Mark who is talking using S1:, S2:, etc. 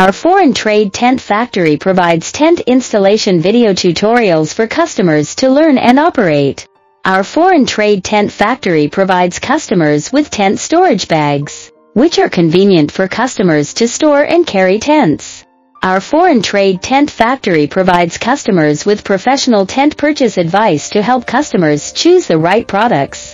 S1: Our Foreign Trade Tent Factory provides tent installation video tutorials for customers to learn and operate. Our Foreign Trade Tent Factory provides customers with tent storage bags, which are convenient for customers to store and carry tents. Our Foreign Trade Tent Factory provides customers with professional tent purchase advice to help customers choose the right products.